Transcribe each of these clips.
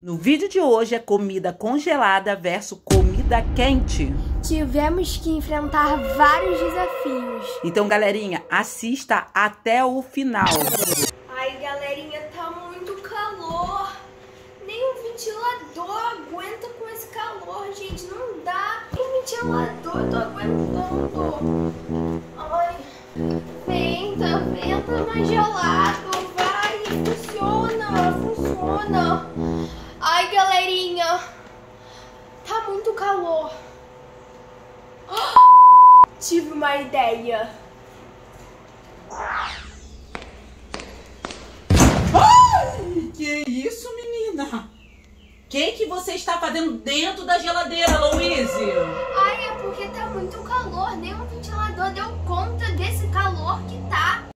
No vídeo de hoje é comida congelada versus comida quente. Tivemos que enfrentar vários desafios. Então, galerinha, assista até o final. Ai, galerinha, tá muito calor. Nem o ventilador aguenta com esse calor, gente. Não dá. Nem ventilador eu tô aguentando. Ai, venta, venta mais gelado. Vai, funciona, funciona. Galerinha, tá muito calor. Tive uma ideia. Ai, que isso, menina? O que, que você está fazendo dentro da geladeira, Louise? Ai, é porque tá muito calor. Nem o ventilador deu conta desse calor que tá.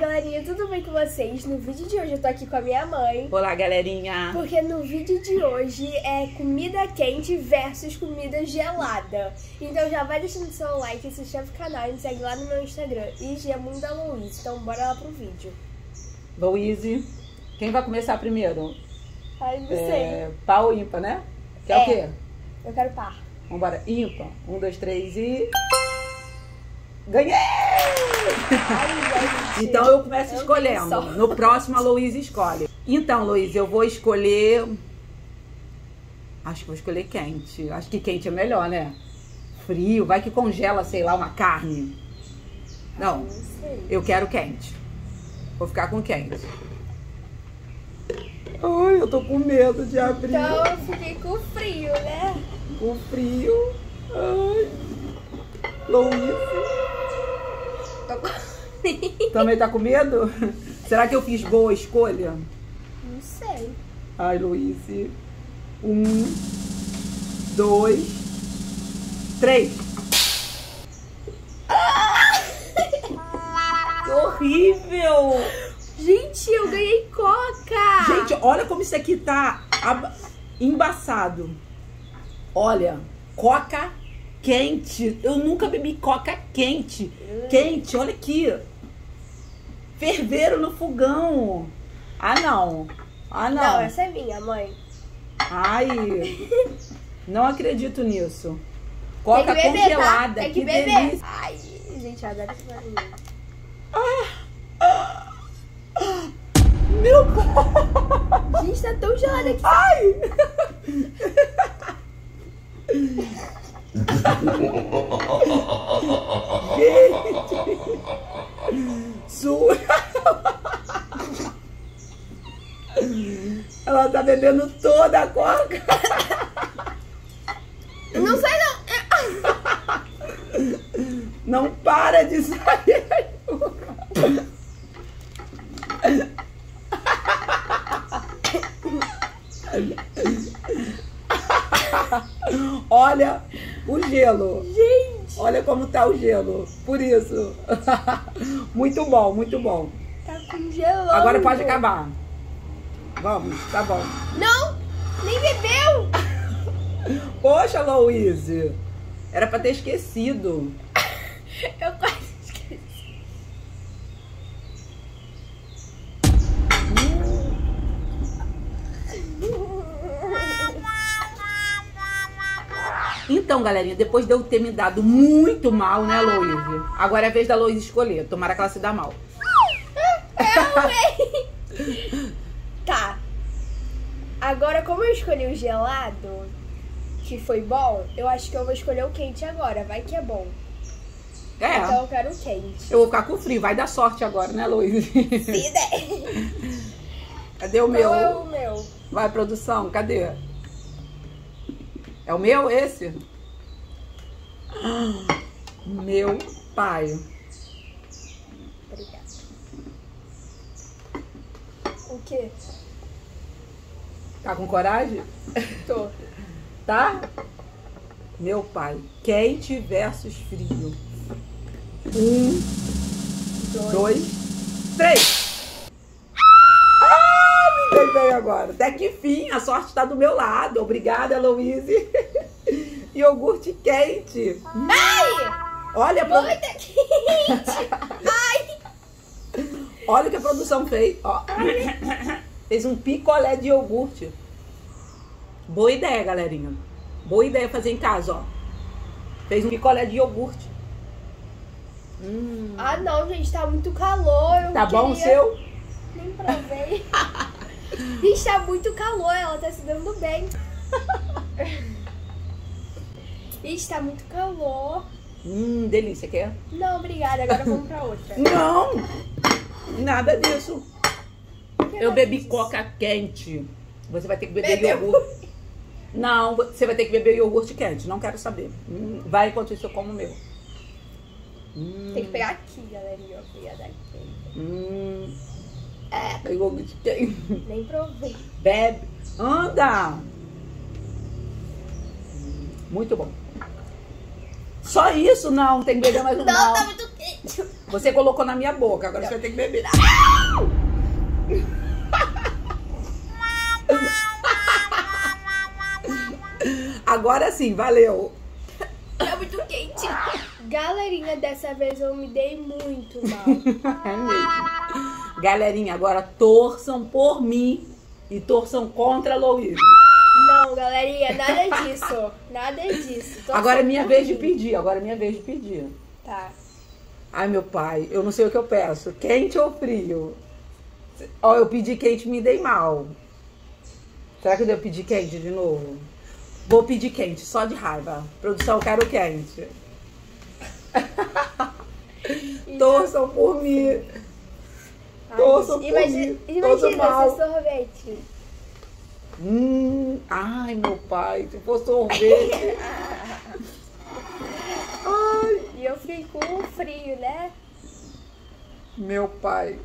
Galerinha, tudo bem com vocês? No vídeo de hoje eu tô aqui com a minha mãe. Olá, galerinha. Porque no vídeo de hoje é comida quente versus comida gelada. Então já vai deixando seu like, se inscreve no canal e me segue lá no meu Instagram, Igemunda Luiz. Então bora lá pro vídeo. Louise, quem vai começar primeiro? Ai, não sei. É, pau ou ímpar, né? Quer É. o quê? Eu quero par. Vambora, ímpar. Um, dois, três e... Ganhei! Ai. Então eu começo Eu escolhendo. No próximo a Louise escolhe. Então, Louise, eu vou escolher. Acho que vou escolher quente. Acho que quente é melhor, né? Frio, vai que congela, sei lá, uma carne. Não, Não sei. eu quero quente. Vou ficar com quente. Ai, eu tô com medo de abrir. Então eu fiquei com frio, né? Com frio. Ai. Louise. Tô com... Também tá com medo? Será que eu fiz boa escolha? Não sei. Ai, Luíse. Um, dois, três. Que horrível! Gente, eu ganhei coca! Gente, olha como isso aqui tá embaçado. Olha, coca quente. Eu nunca bebi coca quente. Quente, olha aqui. Ferveram no fogão. Ah, não. Ah, não. Não, essa é minha, mãe. Ai, não acredito nisso. Coca beber, congelada, tá? Tem que, que beber. delícia. Ai, gente, eu adoro esse barulho. Meu pai. Gente, tá tão gelado aqui. Ai! Gente! Sua! Ela tá bebendo toda a coca. Não sai não. Não para de sair. Olha o gelo. Gente, Olha como tá o gelo. Por isso. Muito bom, muito bom. tá congelando. Agora pode acabar. Vamos, tá bom. Não, nem bebeu. Poxa, Louise. Era pra ter esquecido. Eu Então, galerinha, depois de eu ter me dado muito mal, né, Louise? Agora é a vez da Louise escolher. Tomara que ela se dá mal. Tá. Agora, como eu escolhi o gelado, que foi bom, eu acho que eu vou escolher o quente agora. Vai que é bom. É. Então eu quero o quente. Eu vou ficar com frio. Vai dar sorte agora, né? Se der. Cadê o meu? É o meu? Vai, produção, cadê? É o meu, esse? Ah, Meu pai. Obrigada. O quê? Tá com coragem? Tô. Tá? Meu pai. Quente versus frio. Um, Dois. dois, três. Ah, me dei bem agora. Até que fim, a sorte tá do meu lado. Obrigada, Louise. Iogurte quente. Ai! Olha, pro- Muito quente! Ai! Olha o que a produção fez. Ó. Fez um picolé de iogurte. Boa ideia, galerinha. Boa ideia fazer em casa, ó. Fez um picolé de iogurte. Hum. Ah, não, gente, tá muito calor. eu Tá bom o queria- seu? Nem provei. gente, tá muito calor, ela tá se dando bem. Gente, tá muito calor. Hum, delícia, quer? Não, obrigada, agora vamos pra outra. Não! Nada disso. Eu bebi diz? coca quente. Você vai ter que beber Bebeu. iogurte. Não, você vai ter que beber iogurte quente. Não quero saber. Hum, Vai enquanto isso eu como o meu. Hum, Tem que pegar aqui, galerinha. pegar daqui. hum. É, iogurte quente. Nem provei. Bebe. Anda! Muito bom. Só isso? Não, tem que beber mais um. Não, tá muito quente. Você colocou na minha boca, agora você vai ter que beber. Agora sim, valeu. Tá muito quente. Galerinha, dessa vez eu me dei muito mal. É mesmo. Galerinha, agora torçam por mim e torçam contra a Louise. Não, galerinha, nada disso. Nada disso. Tô Agora é minha vez de mim. pedir, agora é minha vez de pedir. Tá. Ai, meu pai, eu não sei o que eu peço. Quente ou frio? Ó, eu pedi quente e me dei mal. Será que eu devo pedir quente de novo? Vou pedir quente, só de raiva. Produção, eu quero quente. Torçam por mim. Por imagina, imagina mal. esse sorvete. Hum, ai, meu pai, se for sorvete. Ai, E eu fiquei com frio, né? meu pai.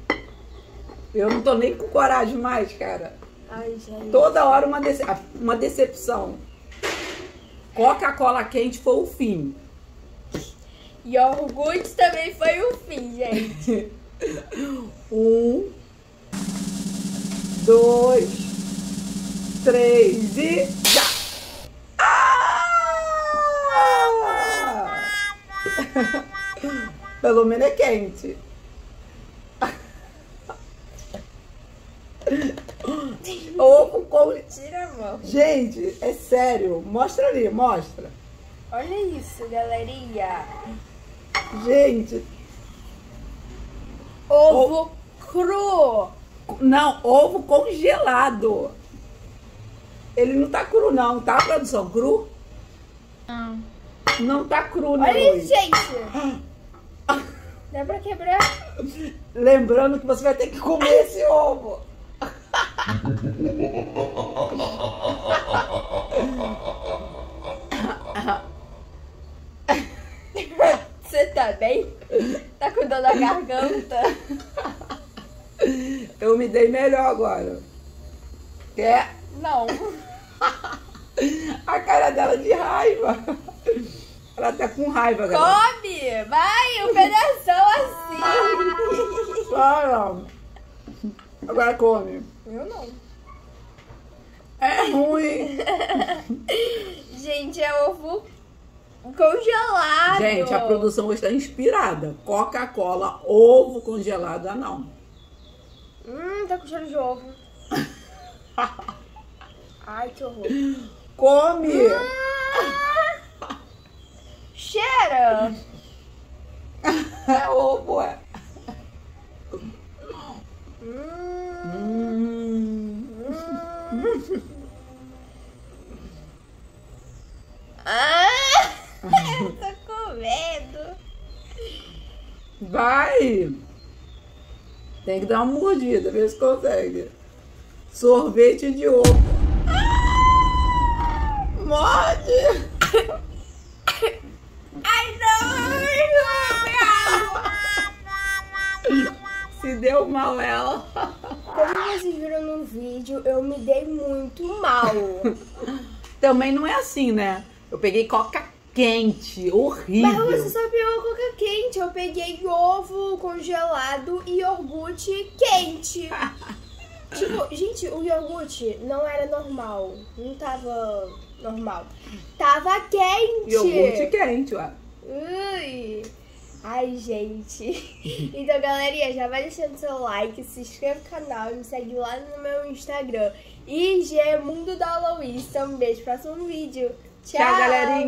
Eu não tô nem com coragem mais, cara. Ai, gente. Toda hora uma, dece- uma decepção. Coca-Cola quente foi o fim. E iogurte também foi o fim, gente. Um, dois, três e já! Ah! Pelo menos é quente. Ovo com. Tira a mão. Gente, é sério. Mostra ali, mostra. Olha isso, galerinha. Gente, Ovo cru. não, ovo congelado. Ele não tá cru, não, tá, produção? Cru? Não. Não tá cru, né, Olha isso, gente. Dá pra quebrar? Lembrando que você vai ter que comer esse ovo. Você tá bem? Tá dor na garganta? Eu me dei melhor agora. Quer? Não. A cara dela de raiva. Ela tá com raiva, galera. Come! Vai, um pedação assim. Para. Agora come. Eu não. É ruim. Gente, é ovo congelado. Gente, a produção está inspirada. Coca-Cola, ovo congelado, ah, não. Hum, tá com cheiro de ovo. Ai, que horror. Come! Ah, cheira! É ovo, é. Hum, Hum. Ah, eu tô com medo. Vai! Tem que dar uma mordida, ver se consegue. Sorvete de ovo. Morde! Ai, não! Se deu mal ela. Como vocês viram no vídeo, eu me dei muito mal. Também não é assim, né? Eu peguei coca quente, horrível. Mas você só pegou coca quente. Eu peguei ovo congelado e iogurte quente. tipo, gente, o iogurte não era normal. Não tava normal. Tava quente. Iogurte quente, ué. Ui. Ai, gente. Então, galerinha, já vai deixando seu like, se inscreve no canal e me segue lá no meu Instagram. IG Mundo da Aloysio. Um beijo, próximo vídeo. Tchau, Tchau galerinha!